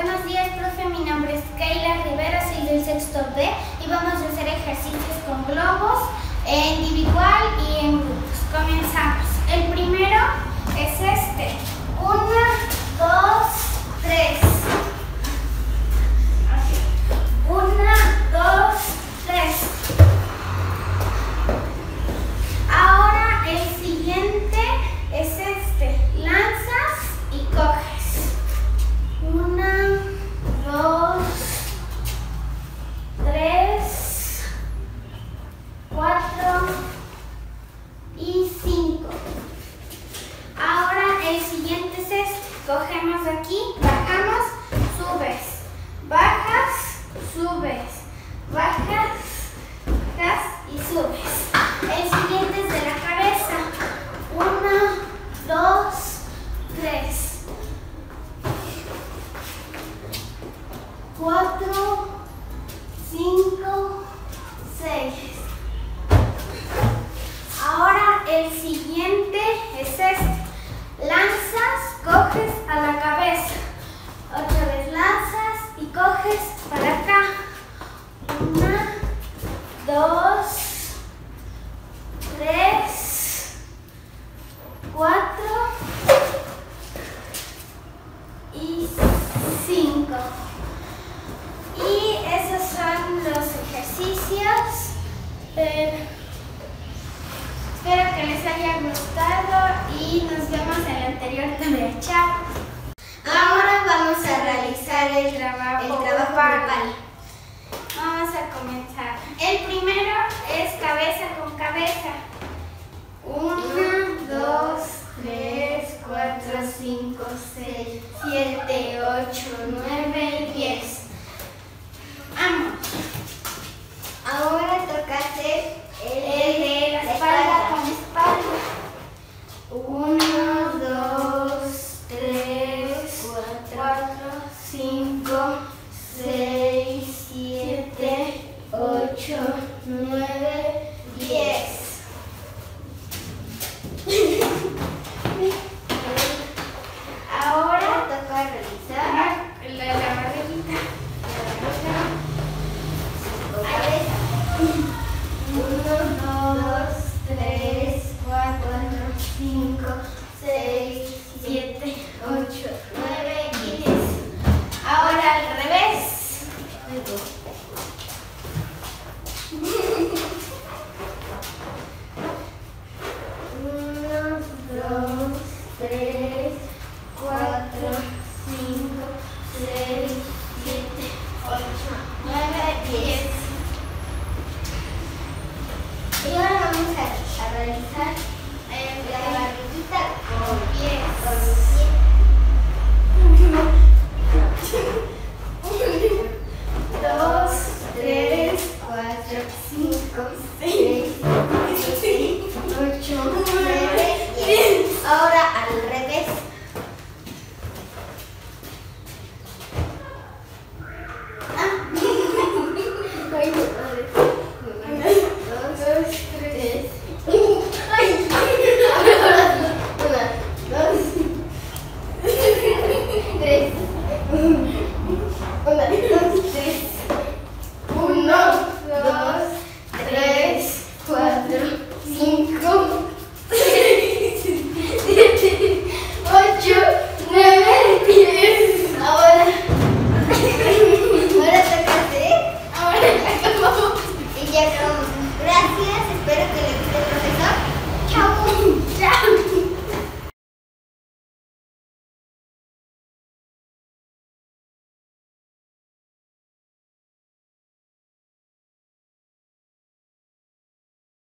Buenos días, profe. Mi nombre es Keila Rivera, soy del sexto B y vamos a hacer ejercicios con globos individual y en grupos. Comenzamos. El primero es este. Una, dos, tres. Una, dos, tres. Ahora el siguiente es este. Lanzas y coges. Una, dos, tres, cuatro y cinco. Ahora el siguiente es este. Cogemos aquí, bajamos, subes, bajas, subes, bajas, y subes. El siguiente es de la cabeza. Una, dos, tres. Cuatro, cinco, seis. Ahora el siguiente es este. Lanzas, coges a la cabeza. Otra vez lanzas y para acá. Una, dos, tres, cuatro y cinco. Y esos son los ejercicios. Eh, espero que les haya gustado y nos vemos en el anterior video. Chao. Ahora vamos a realizar el trabajo, el trabajo grupal. grupal. Vamos a comenzar. El primero es cabeza con cabeza. Una, dos, tres, cuatro, cinco, seis, siete, ocho, nueve y diez. Vamos. Ahora toca hacer El de la espalda con espalda. Uno, dos, tres, cuatro, cinco, Eh, la barriguita con pies.